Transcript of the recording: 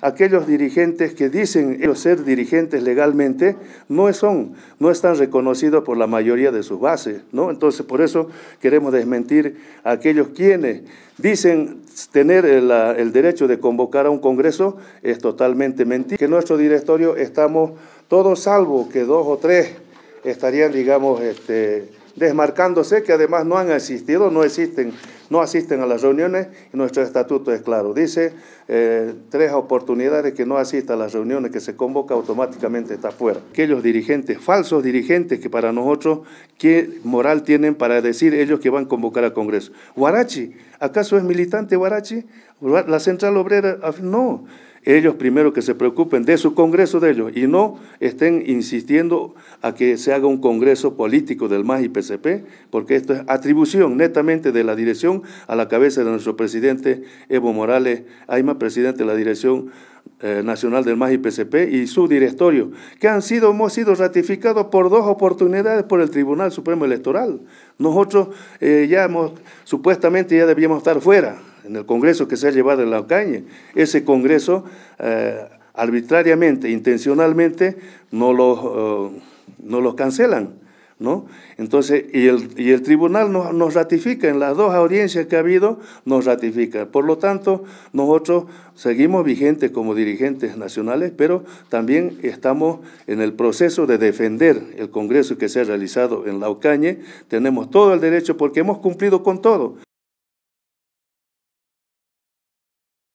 aquellos dirigentes que dicen ellos ser dirigentes legalmente no son, no están reconocidos por la mayoría de sus bases, ¿no? Entonces, por eso queremos desmentir a aquellos quienes dicen tener el, derecho de convocar a un congreso, es totalmente mentira. Que nuestro directorio estamos todos salvo que dos o tres estarían, digamos, este, desmarcándose, que además no han asistido, no existen no asisten a las reuniones y nuestro estatuto es claro. Dice eh, tres oportunidades que no asista a las reuniones, que se convoca automáticamente está fuera. Aquellos dirigentes, falsos dirigentes que para nosotros, ¿qué moral tienen para decir ellos que van a convocar al Congreso? Guarachi, ¿acaso es militante Guarachi? La Central Obrera, no ellos primero que se preocupen de su congreso de ellos y no estén insistiendo a que se haga un congreso político del MAS y PCP, porque esto es atribución netamente de la dirección a la cabeza de nuestro presidente Evo Morales Ayma, presidente de la dirección eh, nacional del MAS y PCP y su directorio, que han sido, hemos sido ratificados por dos oportunidades por el Tribunal Supremo Electoral. Nosotros eh, ya hemos, supuestamente ya debíamos estar fuera en el Congreso que se ha llevado en la caña. Ese Congreso eh, arbitrariamente, intencionalmente, no lo, eh, no los cancelan. ¿No? Entonces, y el, y el tribunal nos, nos, ratifica, en las dos audiencias que ha habido, nos ratifica. Por lo tanto, nosotros seguimos vigentes como dirigentes nacionales, pero también estamos en el proceso de defender el Congreso que se ha realizado en la Ocañe. Tenemos todo el derecho porque hemos cumplido con todo.